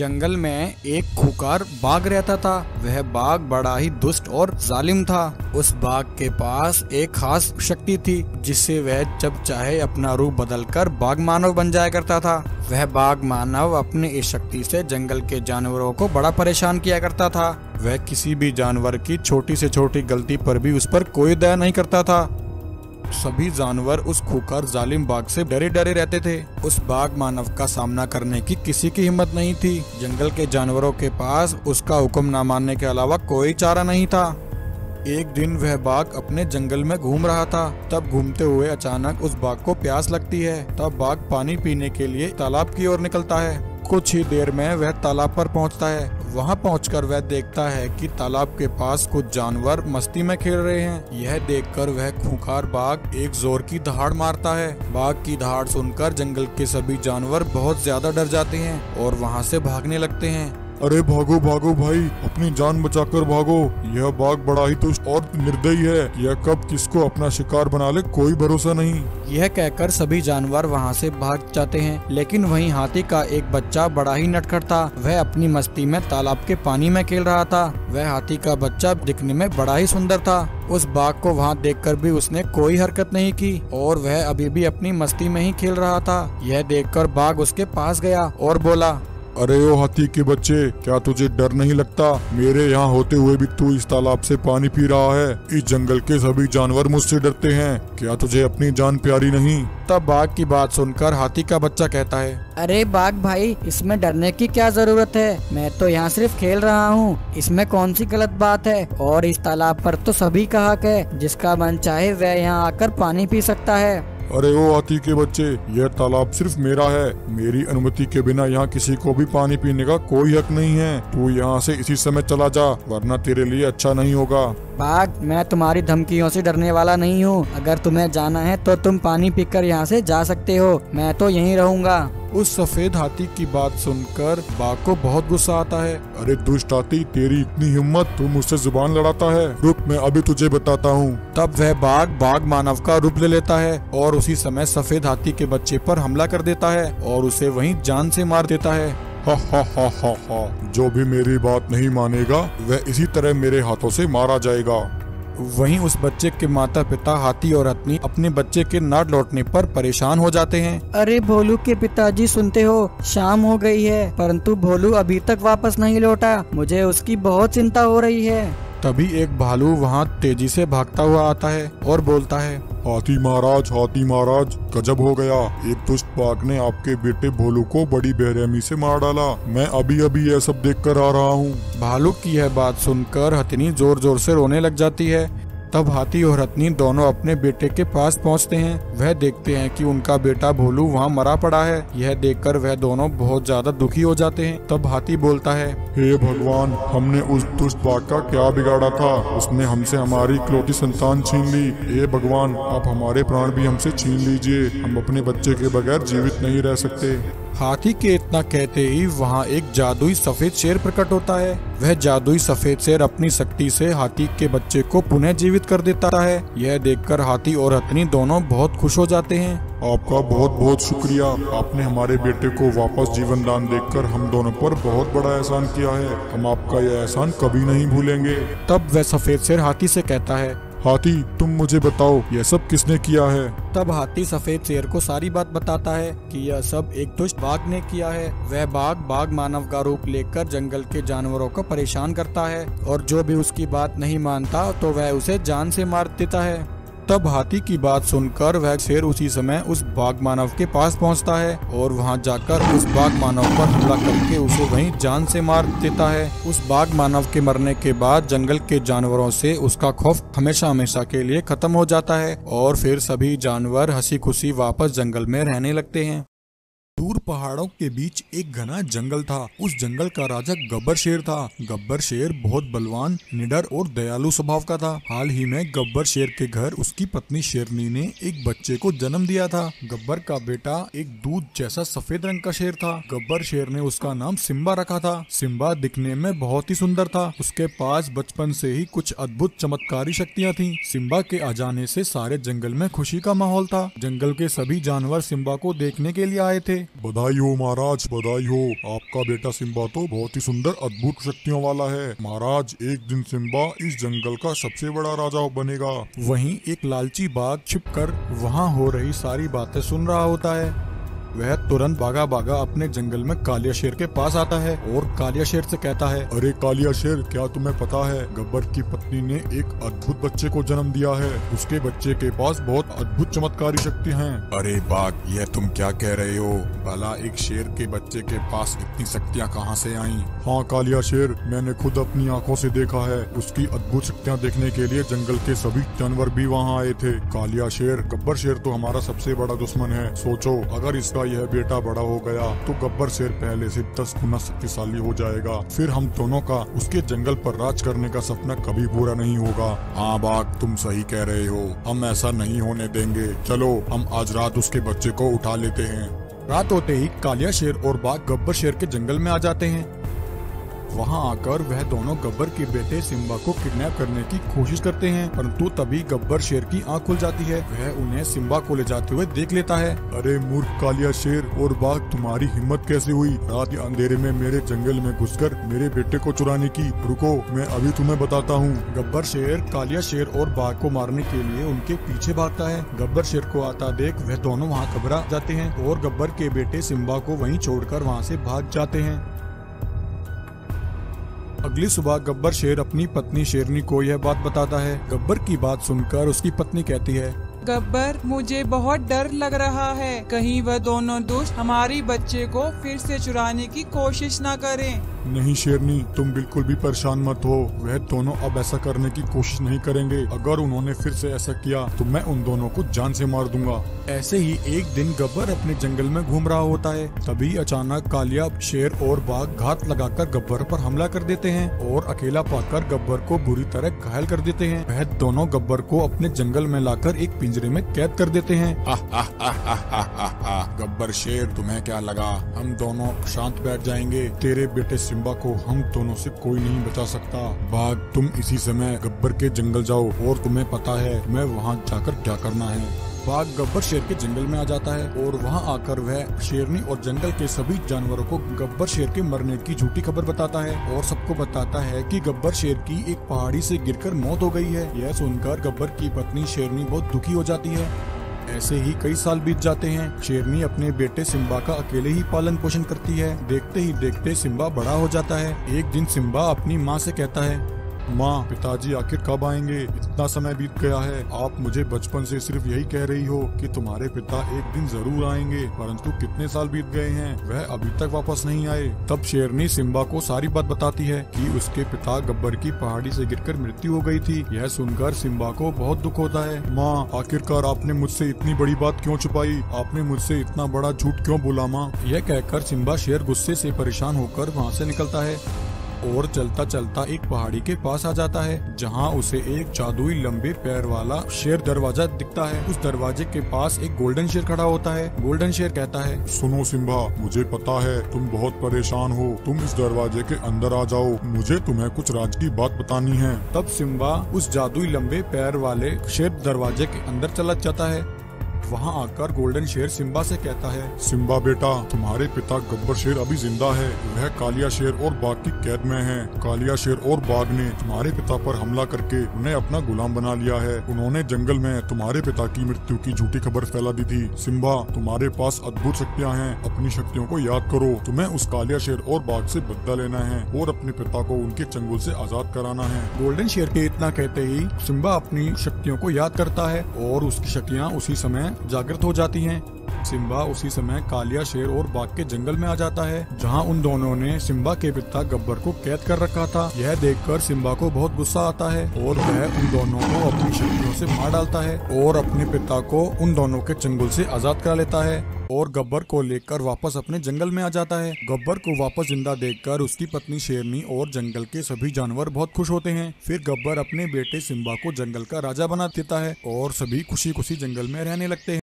जंगल में एक खुकार बाघ रहता था। वह बाघ बड़ा ही दुष्ट और जालिम था। उस बाघ के पास एक खास शक्ति थी, जिससे वह जब चाहे अपना रूप बदलकर बाघ मानव बन जाया करता था। वह बाघ मानव अपने इस शक्ति से जंगल के जानवरों को बड़ा परेशान किया करता था। वह किसी भी जानवर की छोटी से छोटी गलती पर भी उस पर कोई दया नहीं करता था। सभी जानवर उस खुकार जालिम बाघ से डरे डरे रहते थे। उस बाघ मानव का सामना करने की किसी की हिम्मत नहीं थी। जंगल के जानवरों के पास उसका हुक्म न मानने के अलावा कोई चारा नहीं था। एक दिन वह बाघ अपने जंगल में घूम रहा था। तब घूमते हुए अचानक उस बाघ को प्यास लगती है। तब बाघ पानी पीने के लिए तालाब की ओर निकलता है। कुछ ही देर में वह तालाब पर पहुँचता है। वहाँ पहुंचकर वह देखता है कि तालाब के पास कुछ जानवर मस्ती में खेल रहे हैं। यह देखकर वह खूंखार बाघ एक ज़ोर की दहाड़ मारता है। बाघ की दहाड़ सुनकर जंगल के सभी जानवर बहुत ज़्यादा डर जाते हैं और वहाँ से भागने लगते हैं। अरे भागो भागो भाई, अपनी जान बचाकर भागो। यह बाघ बड़ा ही दुष्ट और निर्दयी है। यह कब किसको अपना शिकार बना ले, कोई भरोसा नहीं। यह कहकर सभी जानवर वहाँ से भाग जाते हैं, लेकिन वहीं हाथी का एक बच्चा बड़ा ही नटखट था वह अपनी मस्ती में तालाब के पानी में खेल रहा था। वह हाथी का बच्चा दिखने में बड़ा ही सुंदर था। उस बाघ को वहाँ देखकर भी उसने कोई हरकत नहीं की, और वह अभी भी अपनी मस्ती में ही खेल रहा था। यह देखकर बाघ उसके पास गया और बोला अरे ओ हाथी के बच्चे, क्या तुझे डर नहीं लगता? मेरे यहाँ होते हुए भी तू इस तालाब से पानी पी रहा है। इस जंगल के सभी जानवर मुझसे डरते हैं। क्या तुझे अपनी जान प्यारी नहीं? तब बाघ की बात सुनकर हाथी का बच्चा कहता है, अरे बाघ भाई, इसमें डरने की क्या ज़रूरत है? मैं तो यहाँ सिर्फ़ खेल रहा हूँ। इसमें कौन सी गलत बात है? और इस तालाब पर तो सभी का हक है, जिसका मन चाहे वह यहाँ आकर पानी पी सकता है। अरे ओ हाथी के बच्चे, यह तालाब सिर्फ़ मेरा है। मेरी अनुमति के बिना यहाँ किसी को भी पानी पीने का कोई हक नहीं है। तू यहाँ से इसी समय चला जा, वरना तेरे लिए अच्छा नहीं होगा। बाघ मैं तुम्हारी धमकियों से डरने वाला नहीं हूँ। अगर तुम्हें जाना है तो तुम पानी पीकर यहाँ से जा सकते हो। मैं तो यहीं रहूँगा। उस सफ़ेद हाथी की बात सुनकर बाघ को बहुत गुस्सा आता है। अरे दुष्ट हाथी तेरी इतनी हिम्मत तू मुझसे ज़ुबान लड़ाता है। रुक मैं अभी तुझे बताता हूँ। तब वह बाघ बाघ मानव का रूप ले लेता है और उसी समय सफ़ेद हाथी के बच्चे पर हमला कर देता है और उसे वहीं जान से मार देता है। हा हा हा हा हा जो भी मेरी बात नहीं मानेगा वह इसी तरह मेरे हाथों से मारा जाएगा। वहीं उस बच्चे के माता पिता हाथी और रत्नी अपने बच्चे के न लौटने पर परेशान हो जाते हैं। अरे भोलू के पिताजी सुनते हो शाम हो गई है परंतु भोलू अभी तक वापस नहीं लौटा। मुझे उसकी बहुत चिंता हो रही है। तभी एक भालू वहाँ तेज़ी से भागता हुआ आता है और बोलता है हाथी महाराज हाथी महाराज गजब हो गया। एक दुष्ट बाघ ने आपके बेटे भोलू को बड़ी बेरहमी से मार डाला। मैं अभी अभी यह सब देख कर आ रहा हूँ। भालू की यह बात सुनकर हथनी ज़ोर ज़ोर से रोने लग जाती है। तब हाथी और रत्नी दोनों अपने बेटे के पास पहुँचते हैं। वह देखते हैं कि उनका बेटा भोलू वहाँ मरा पड़ा है। यह देखकर वह दोनों बहुत ज़्यादा दुखी हो जाते हैं। तब हाथी बोलता है, हे भगवान, हमने उस दुष्ट बाघ का क्या बिगाड़ा था? उसने हमसे हमारी इकलौती संतान छीन ली। हे भगवान, आप हमारे प्राण भी हमसे छीन लीजिए। हम अपने बच्चे के बगैर जीवित नहीं रह सकते। हाथी के इतना कहते ही वहाँ एक जादुई सफ़ेद शेर प्रकट होता है। वह जादुई सफ़ेद शेर अपनी शक्ति से हाथी के बच्चे को पुनः जीवित कर देता है। यह देखकर हाथी और हथनी दोनों बहुत खुश हो जाते हैं। आपका बहुत बहुत शुक्रिया। आपने हमारे बेटे को वापस जीवन दान देकर हम दोनों पर बहुत बड़ा एहसान किया है। हम आपका यह एहसान कभी नहीं भूलेंगे। तब वह सफ़ेद शेर हाथी से कहता है हाथी, तुम मुझे बताओ, यह सब किसने किया है? तब हाथी सफ़ेद शेर को सारी बात बताता है कि यह सब एक दुष्ट बाघ ने किया है। वह बाघ बाघ मानव का रूप लेकर जंगल के जानवरों को परेशान करता है और जो भी उसकी बात नहीं मानता तो वह उसे जान से मार देता है। तब हाथी की बात सुनकर वह शेर उसी समय उस बाघ मानव के पास पहुँचता है और वहाँ जाकर उस बाघ मानव पर हमला करके उसे वहीं जान से मार देता है। उस बाघ मानव के मरने के बाद जंगल के जानवरों से उसका खौफ हमेशा हमेशा के लिए खत्म हो जाता है और फिर सभी जानवर हँसी खुशी वापस जंगल में रहने लगते हैं। दूर पहाड़ों के बीच एक घना जंगल था। उस जंगल का राजा गब्बर शेर था। गब्बर शेर बहुत बलवान, निडर और दयालु स्वभाव का था। हाल ही में गब्बर शेर के घर उसकी पत्नी शेरनी ने एक बच्चे को जन्म दिया था। गब्बर का बेटा एक दूध जैसा सफ़ेद रंग का शेर था। गब्बर शेर ने उसका नाम सिम्बा रखा था। सिम्बा दिखने में बहुत ही सुंदर था। उसके पास बचपन से ही कुछ अद्भुत चमत्कारी शक्तियाँ थी। सिम्बा के आ जाने से सारे जंगल में खुशी का माहौल था। जंगल के सभी जानवर सिम्बा को देखने के लिए आए थे। बधाई हो महाराज, बधाई हो। आपका बेटा सिम्बा तो बहुत ही सुंदर, अद्भुत शक्तियों वाला है। महाराज, एक दिन सिम्बा इस जंगल का सबसे बड़ा राजा बनेगा। वहीं एक लालची बाघ छिपकर वहाँ हो रही सारी बातें सुन रहा होता है। वह तुरंत भागा भागा अपने जंगल में कालिया शेर के पास आता है और कालिया शेर से कहता है अरे कालिया शेर क्या तुम्हें पता है गब्बर की पत्नी ने एक अद्भुत बच्चे को जन्म दिया है। उसके बच्चे के पास बहुत अद्भुत चमत्कारी शक्ति है। अरे बाघ यह तुम क्या कह रहे हो? भला एक शेर के बच्चे के पास इतनी शक्तियाँ कहाँ से आई? हाँ कालिया शेर मैंने खुद अपनी आँखों से देखा है। उसकी अद्भुत शक्तियाँ देखने के लिए जंगल के सभी जानवर भी वहाँ आए थे। कालिया शेर गब्बर शेर तो हमारा सबसे बड़ा दुश्मन है। सोचो अगर इसका यह बेटा बड़ा हो गया तो गब्बर शेर पहले से दस गुना शक्तिशाली हो जाएगा। फिर हम दोनों का उसके जंगल पर राज करने का सपना कभी पूरा नहीं होगा। हाँ बाग तुम सही कह रहे हो। हम ऐसा नहीं होने देंगे। चलो, हम आज रात उसके बच्चे को उठा लेते हैं। रात होते ही कालिया शेर और बाघ गब्बर शेर के जंगल में आ जाते हैं। वहाँ आकर वह दोनों गब्बर के बेटे सिम्बा को किडनैप करने की कोशिश करते हैं, परंतु तभी गब्बर शेर की आँख खुल जाती है। वह उन्हें सिम्बा को ले जाते हुए देख लेता है। अरे मूर्ख कालिया शेर, और बाघ तुम्हारी हिम्मत कैसे हुई? रात के अंधेरे में मेरे जंगल में घुसकर मेरे बेटे को चुराने की। रुको, मैं अभी तुम्हें बताता हूँ। गब्बर शेर, कालिया शेर और बाघ को मारने के लिए उनके पीछे भागता है। गब्बर शेर को आता देख वह दोनों वहाँ घबरा जाते हैं, और गब्बर के बेटे सिम्बा को वहीं छोड़कर वहाँ से भाग जाते हैं। अगली सुबह गब्बर शेर अपनी पत्नी शेरनी को यह बात बताता है। गब्बर की बात सुनकर उसकी पत्नी कहती है, गब्बर, मुझे बहुत डर लग रहा है। कहीं वह दोनों दुष्ट हमारी बच्चे को फिर से चुराने की कोशिश न करें। नहीं शेरनी, तुम बिल्कुल भी परेशान मत हो। वह दोनों अब ऐसा करने की कोशिश नहीं करेंगे। अगर उन्होंने फिर से ऐसा किया तो मैं उन दोनों को जान से मार दूँगा। ऐसे ही एक दिन गब्बर अपने जंगल में घूम रहा होता है। तभी अचानक कालिया, शेर और बाघ घात लगाकर गब्बर पर हमला कर देते हैं और अकेला पाकर गब्बर को बुरी तरह घायल कर देते हैं। वह दोनों गब्बर को अपने जंगल में लाकर एक पिंजरे में कैद कर देते हैं। गब्बर शेर, तुम्हें क्या लगा? हम दोनों शांत बैठ जाएँगे। तेरे बेटे सिम्बा को हम दोनों से कोई नहीं बचा सकता। बाघ तुम इसी समय गब्बर के जंगल जाओ और तुम्हें पता है मैं वहाँ जाकर क्या करना है। बाघ गब्बर शेर के जंगल में आ जाता है और वहाँ आकर वह शेरनी और जंगल के सभी जानवरों को गब्बर शेर के मरने की झूठी खबर बताता है और सबको बताता है कि गब्बर शेर की एक पहाड़ी से गिरकर मौत हो गई है। यह सुनकर गब्बर की पत्नी शेरनी बहुत दुखी हो जाती है। ऐसे ही कई साल बीत जाते हैं। शेरनी अपने बेटे सिम्बा का अकेले ही पालन पोषण करती है। देखते ही देखते सिम्बा बड़ा हो जाता है। एक दिन सिम्बा अपनी माँ से कहता है माँ पिताजी आखिर कब आएँगे? इतना समय बीत गया है। आप मुझे बचपन से सिर्फ़ यही कह रही हो कि तुम्हारे पिता एक दिन ज़रूर आएँगे, परंतु कितने साल बीत गए हैं? वह अभी तक वापस नहीं आए। तब शेरनी सिम्बा को सारी बात बताती है कि उसके पिता गब्बर की पहाड़ी से गिरकर मृत्यु हो गई थी। यह सुनकर सिम्बा को बहुत दुख होता है। माँ, आखिरकार आपने मुझसे इतनी बड़ी बात क्यों छुपाई? आपने मुझसे इतना बड़ा झूठ क्यों बोला माँ? यह कहकर सिम्बा शेर गुस्से से परेशान होकर वहाँ से निकलता है। और चलता चलता एक पहाड़ी के पास आ जाता है जहाँ उसे एक जादुई लंबे पैर वाला शेर दरवाज़ा दिखता है। उस दरवाजे के पास एक गोल्डन शेर खड़ा होता है। गोल्डन शेर कहता है सुनो सिम्बा मुझे पता है तुम बहुत परेशान हो। तुम इस दरवाजे के अंदर आ जाओ। मुझे तुम्हें कुछ राज की बात बतानी है। तब सिम्बा उस जादुई लंबे पैर वाले शेर दरवाजे के अंदर चला जाता है। वहाँ आकर गोल्डन शेर सिम्बा से कहता है सिम्बा बेटा, तुम्हारे पिता गब्बर शेर अभी ज़िंदा है। वह कालिया शेर और बाघ की कैद में है। कालिया शेर और बाघ ने तुम्हारे पिता पर हमला करके उन्हें अपना गुलाम बना लिया है। उन्होंने जंगल में तुम्हारे पिता की मृत्यु की झूठी खबर फैला दी थी। सिम्बा तुम्हारे पास अद्भुत शक्तियाँ हैं। अपनी शक्तियों को याद करो। तुम्हें उस कालिया शेर और बाघ से बदला लेना है और अपने पिता को उनके चंगुल से आज़ाद कराना है। गोल्डन शेर के इतना कहते ही सिम्बा अपनी शक्तियों को याद करता है और उसकी शक्तियाँ उसी समय जागृत हो जाती हैं। सिम्बा उसी समय कालिया शेर और बाघ के जंगल में आ जाता है, जहाँ उन दोनों ने सिम्बा के पिता गब्बर को कैद कर रखा था। यह देखकर सिम्बा को बहुत गुस्सा आता है और वह उन दोनों को अपनी शक्तियों से मार डालता है और अपने पिता को उन दोनों के चंगुल से आज़ाद करा लेता है। और गब्बर को लेकर वापस अपने जंगल में आ जाता है। गब्बर को वापस ज़िंदा देखकर उसकी पत्नी शेरनी और जंगल के सभी जानवर बहुत खुश होते हैं। फिर गब्बर अपने बेटे सिम्बा को जंगल का राजा बना देता है और सभी खुशी खुशी जंगल में रहने लगते हैं।